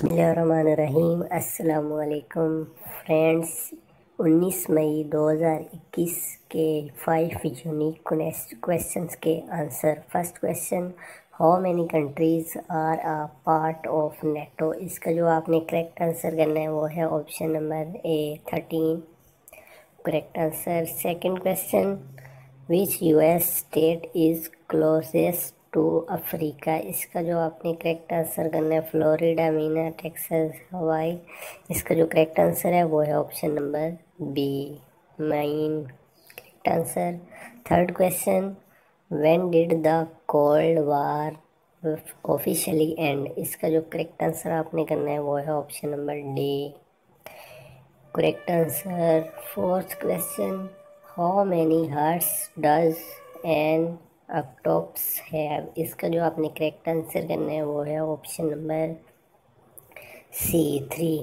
بسم اللہ الرحمن الرحیم۔ السلام علیکم فرینڈس انیس مئی دو ہزار اکیس کے فائیو یونیک کویسچنس کے answer. First question, how many countries are a part of NATO? اس کا جو آپ نے کریکٹ آنسر کرنا ہے وہ ہے option number A, thirteen. Correct answer. Second question, which U S state is closest to Africa. اس کا جو آپ نے کریکٹ آنسر کرنا ہے، فلوریڈا، مینا ٹیکسس ہوائی۔ اس کا جو کریکٹ آنسر ہے، وہ ہے option number B. Main correct answer. Third question when did the cold war officially end? اس کا جو کریکٹ آنسر آپ نے کرنا ہے، وہ ہے option number D. Correct answer. Fourth question how many hearts does an octopus ہے۔ اس کا جو آپ نے کریکٹ آنسر کرنا ہے وہ ہے option number C three.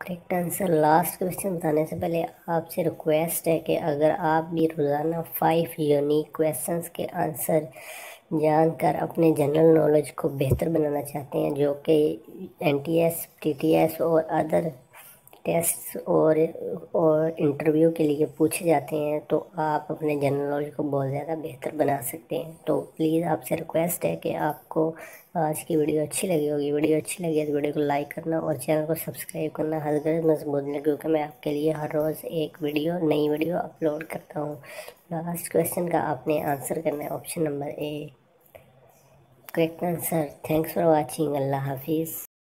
Correct answer last question بتانے سے پہلے آپ سے ریکویسٹ ہے کہ اگر آپ بھی روزانہ فائیو یونیک کویشچنس کے آنسر جان کر اپنے جنرل نالج کو بہتر بنانا چاہتے ہیں، جو کہ N T S T T S اور ادر ٹیسٹ اور اور انٹرویو کے لیے پوچھے جاتے ہیں، تو آپ اپنے جنرل نالج کو بہت زیادہ بہتر بنا سکتے ہیں۔ تو پلیز آپ سے ریکویسٹ ہے کہ آپ کو آج کی ویڈیو اچھی لگی ہوگی۔ ویڈیو اچھی لگی ہے تو ویڈیو کو لائک کرنا اور چینل کو سبسکرائب کرنا۔ ہر غرض مضبوط نہیں، کیونکہ میں آپ کے لیے ہر روز ایک ویڈیو، نئی ویڈیو اپلوڈ کرتا ہوں۔ لاسٹ کویشچن کا آپ نے آنسر کرنا ہے، option number A. Correct answer thanks for watching اللہ حافظ۔